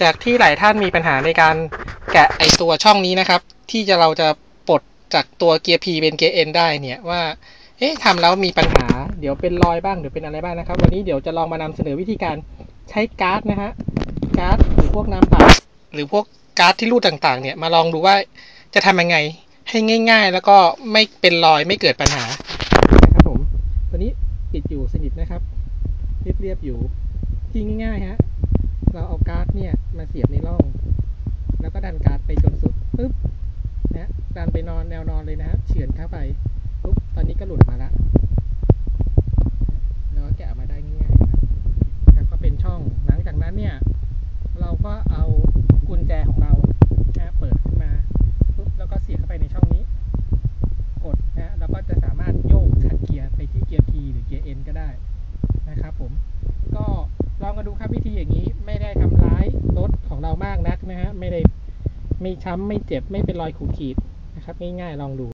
จากที่หลายท่านมีปัญหาในการแกะไอตัวช่องนี้นะครับ ที่จะเราจะปลดจากตัวเกียร์ P เป็นเกียร์ N ได้เนี่ยว่า เอ๊ะทำแล้วมีปัญหา เดี๋ยวเป็นรอยบ้างเดี๋ยวเป็นอะไรบ้างนะครับ วันนี้เดี๋ยวจะลองมานำเสนอวิธีการใช้การ์ดนะฮะการ์ดหรือพวกนามบัตรหรือพวกการ์ดที่รูดต่างๆ เนี่ยมาลองดูว่าจะทำยังไงให้ง่าย ๆ แล้วก็ไม่เป็นรอยไม่เกิดปัญหานะครับผมตัวนี้ปิดอยู่สนิทนะครับเรียบๆอยู่ที่ง่ายๆฮะ เราเอาการ์ดเนี่ยมาเสียบในร่อง แล้วก็ดันการ์ดไปจนสุดปึ๊บนะดันไปนอนแนวนอนเลยนะฮะเฉือนเข้าไปปุ๊บตอนนี้ก็หลุดมาละแล้วก็แกะออกมาได้ง่ายๆนะครับก็เป็นช่องหลังจากนั้นเนี่ย เราก็เอากุญแจของ ดูครับวิธีอย่างนี้ไม่ได้ทำร้ายรถของเรามากนักนะฮะไม่ได้ไม่ช้ำไม่เจ็บไม่เป็นรอยขูดขีดนะครับง่ายๆลองดู